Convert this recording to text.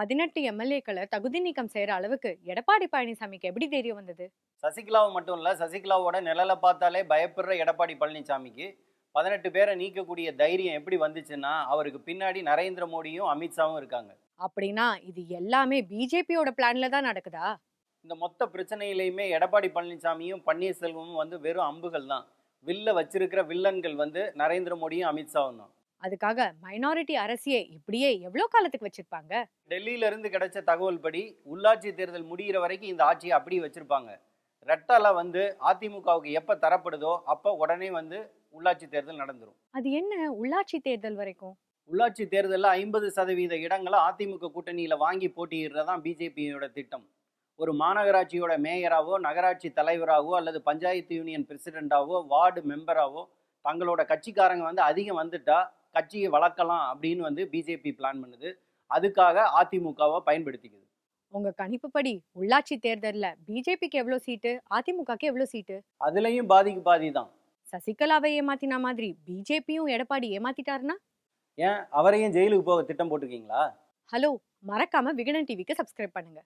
பதினெட்டு எம்எல்ஏக்களை தகுதி நீக்கம் செய்யற அளவுக்கு எடப்பாடி பழனிசாமிக்கு எப்படி தைரியம் வந்தது? சசிகலாவை மட்டும் இல்லை சசிகலாவோட நிழலை பார்த்தாலே பயப்படுற எடப்பாடி பழனிசாமிக்கு பதினெட்டு பேரை நீக்கக்கூடிய தைரியம் எப்படி வந்துச்சுன்னா அவருக்கு பின்னாடி நரேந்திர மோடியும் அமித்ஷாவும் இருக்காங்க. அப்படின்னா இது எல்லாமே பிஜேபியோட பிளான்ல தான் நடக்குதா? இந்த மொத்த பிரச்சனையிலையுமே எடப்பாடி பழனிசாமியும் பன்னீர்செல்வமும் வந்து வெறும் அம்புகள் தான். வில்ல வச்சிருக்கிற வில்லன்கள் வந்து நரேந்திர மோடியும் அமித்ஷாவும் தான். அதுக்காக மைனாரிட்டி அரசியை இப்படியே எவ்வளவு காலத்துக்கு வச்சிருப்பாங்க? டெல்லியில இருந்து கிடைச்ச தகவல் படி உள்ளாட்சி தேர்தல் முடிகிற வரைக்கும் இந்த ஆட்சியை அப்படியே வச்சிருப்பாங்க. ரெட்டால வந்து அதிமுகவுக்கு எப்ப தரப்படுதோ அப்ப உடனே வந்து உள்ளாட்சி தேர்தல் நடந்துரும். அது என்ன? உள்ளாட்சி தேர்தல் வரைக்கும்? உள்ளாட்சி தேர்தலில் ஐம்பது சதவீத இடங்களை அதிமுக கூட்டணியில வாங்கி போட்டியிடுறதான் பிஜேபியோட திட்டம். ஒரு மாநகராட்சியோட மேயராவோ நகராட்சி தலைவராகவோ அல்லது பஞ்சாயத்து யூனியன் பிரசிடென்டாவோ வார்டு மெம்பராவோ தங்களோட கட்சிக்காரங்க வந்து அதிகம் வந்துட்டா கட்சியை வளர்க்கலாம் அப்படின்னு வந்து பிஜேபி பிளான் பண்ணுது. அதுக்காக அதிமுகவை பயன்படுத்திக்குது. உங்க கணிப்புப்படி உள்ளாட்சி தேர்தல்ல பிஜேபிக்கு எவ்வளவு சீட்டு அதிமுகக்கு எவ்வளவு சீட்டு? அதுலயும் பாதிக்கு பாதி தான். சசிகலாவை ஏமாத்தின மாதிரி பிஜேபியும் எடப்பாடி ஏமாத்திட்டாருன்னா? ஏன்? அவரையும் ஜெயிலுக்கு போக திட்டம் போட்டிருக்கீங்களா? ஹலோ மறக்காம விகடன் டிவிக்கு சப்ஸ்கிரைப் பண்ணுங்க.